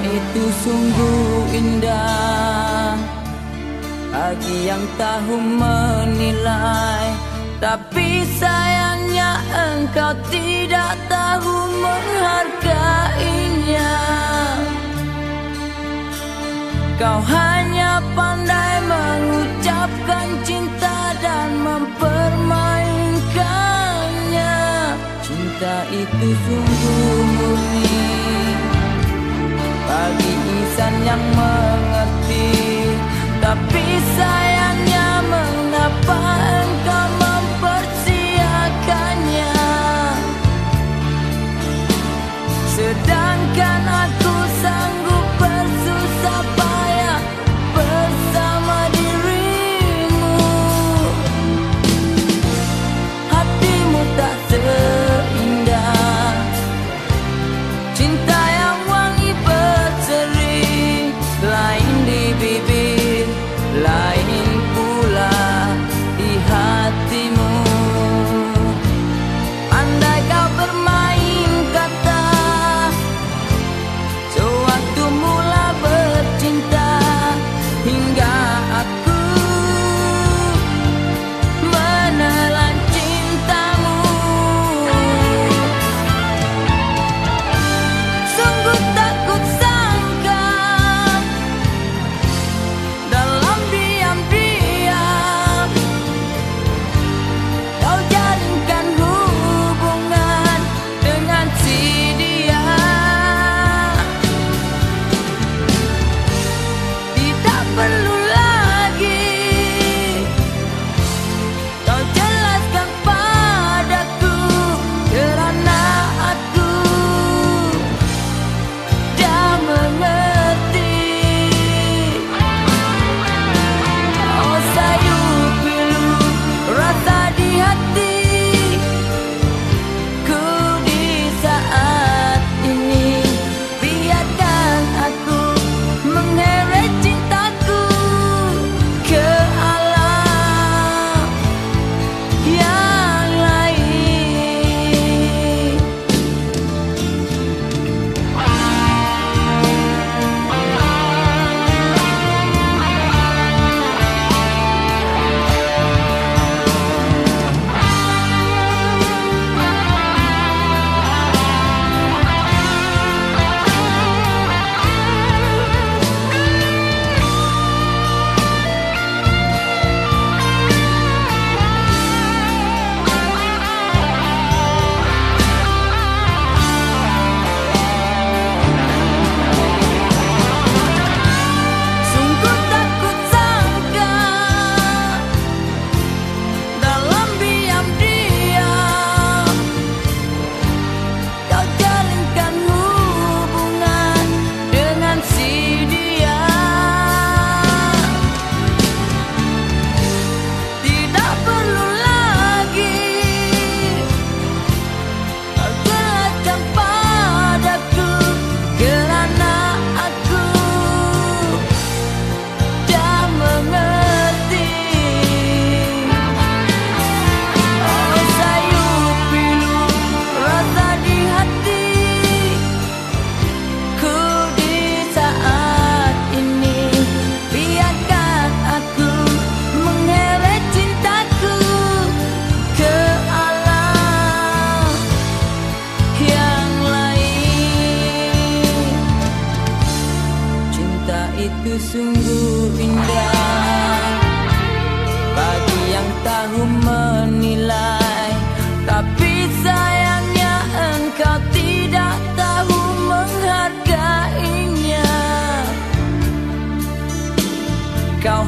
itu sungguh indah. Bagi yang tahu menilai Tapi sayangnya engkau tidak tahu menghargainya. Kau hanya pandai mengucapkan cinta dan mempermainkannya. Cinta itu sungguh murni. Bagi insan yang mengerti. Tapi sayangnya sungguh indah. Bagi yang tahu menilai Tapi sayangnya engkau tidak tahu menghargainya. Kau